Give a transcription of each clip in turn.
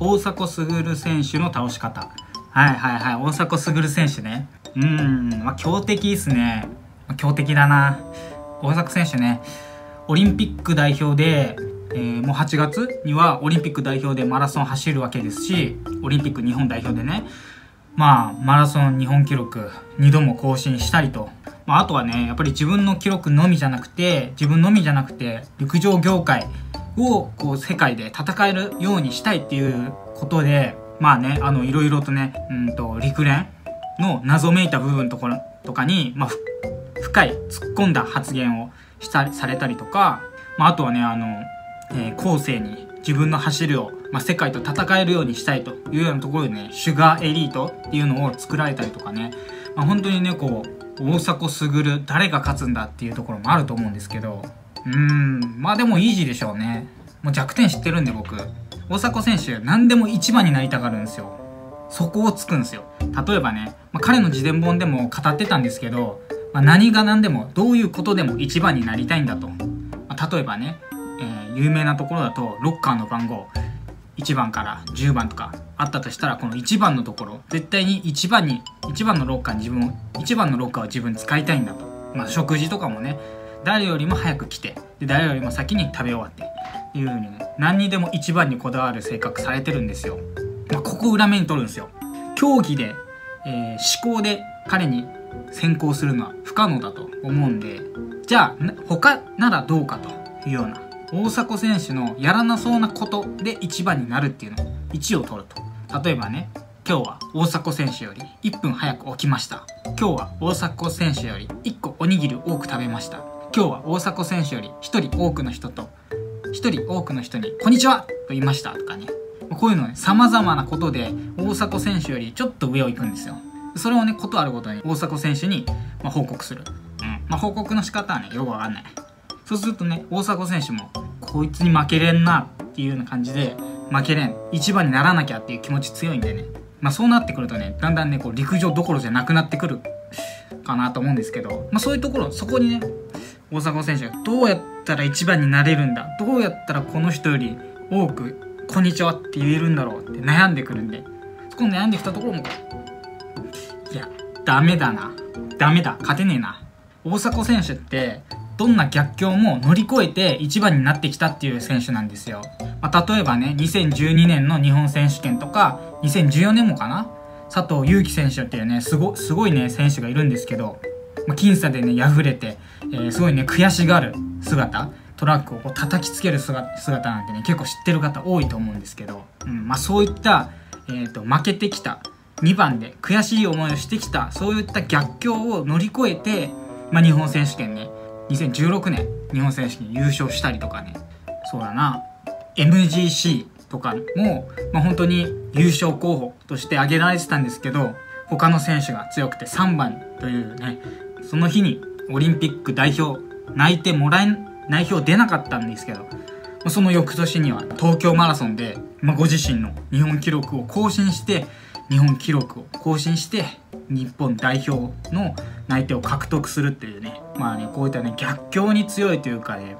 大迫傑選手の倒し方。はいはいはい。大迫傑選手ね。うん。まあ強敵ですね。強敵だな。大迫選手ね。オリンピック代表で、えー、もう8月にはオリンピック代表でマラソン走るわけですしオリンピック日本代表でね。まあマラソン日本記録2度も更新したりと、まあ、あとはねやっぱり自分の記録のみじゃなくて自分のみじゃなくて陸上業界をこう世界で戦えるようにしたいっていうことでまあねあのいろいろとねうんと陸連の謎めいた部分ところとかに、まあ、深い突っ込んだ発言をしたされたりとか、まあ、あとはねあの、えー、後世に自分の走りを、まあ、世界と戦えるようにしたいというようなところでねシュガーエリートっていうのを作られたりとかね、まあ、本当にねこう大迫傑誰が勝つんだっていうところもあると思うんですけどうんまあでもイージーでしょうね。もう弱点知ってるんで僕。大迫選手何でも一番になりたがるんですよ。そこをつくんですよ。例えばね、まあ、彼の自伝本でも語ってたんですけどまあ、何が何でもどういうことでも一番になりたいんだと、まあ、例えばね、えー、有名なところだとロッカーの番号1番から10番とかあったとしたらこの1番のところ絶対に1番に1番のロッカーに自分を1番のロッカーを自分使いたいんだと、まあ、食事とかもね誰よりも早く来てで誰よりも先に食べ終わっていう風にね。何にでも一番にこだわる性格されてるんですよ、まあ、ここ裏目に取るんですよ。競技で、えー、思考で彼に先行するのは不可能だと思うんでじゃあ他ならどうかというような大迫選手のやらなそうなことで1番になるっていうのを1を取ると。例えばね今日は大迫選手より1分早く起きました。今日は大迫選手より1個おにぎり多く食べました。今日は大迫選手より1人多くの人と1人多くの人に「こんにちは!」と言いましたとかね。こういうのね様々なことで大迫選手よりちょっと上を行くんですよ。それをねことあるごとに大迫選手に、ま、報告する、うん。まあ、報告の仕方はねよくわかんない。そうするとね大迫選手もこいつに負けれんなっていうような感じで負けれん。一番にならなきゃっていう気持ち強いんでね。まあそうなってくるとねだんだんねこう陸上どころじゃなくなってくるかなと思うんですけど、まあ、そういうところそこにね大迫選手どうやったら一番になれるんだ？どうやったらこの人より多く「こんにちは」って言えるんだろうって悩んでくるんで。そこ悩んできたところもいやダメだな。ダメだ。勝てねえな。大迫選手ってどんな逆境も乗り越えて一番になってきたっていう選手なんですよ、まあ、例えばね2012年の日本選手権とか2014年もかな？佐藤悠基選手っていうねすごすごいね選手がいるんですけど、まあ、僅差でね敗れて、えー、すごいね悔しがる姿トラックをこう叩きつける姿なんてね結構知ってる方多いと思うんですけど、うんまあ、そういった、えーと負けてきた2番で悔しい思いをしてきたそういった逆境を乗り越えて、まあ、日本選手権ね2016年日本選手権優勝したりとかねそうだな MGC とかも、まあ、本当に優勝候補として挙げられてたんですけど他の選手が強くて3番というねその日にオリンピック代表泣いてもらえ代表出なかったんですけどその翌年には東京マラソンで、まあ、ご自身の日本記録を更新して日本記録を更新して日本代表の内定を獲得するっていうねまあねこういったね逆境に強いというかね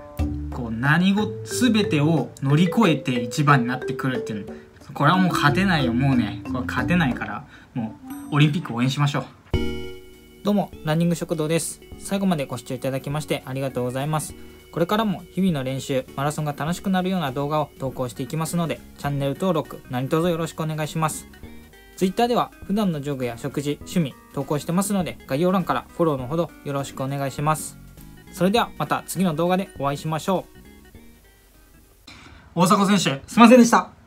こう何事全てを乗り越えて一番になってくるっていうのこれはもう勝てないよもうねこれ勝てないからもうオリンピック応援しましょう。どうもランニング食堂です最後までご視聴いただきましてありがとうございますこれからも日々の練習マラソンが楽しくなるような動画を投稿していきますのでチャンネル登録何卒よろしくお願いします Twitter では普段のジョグや食事、趣味投稿してますので概要欄からフォローのほどよろしくお願いします。それではまた次の動画でお会いしましょう。大迫選手、すいませんでした。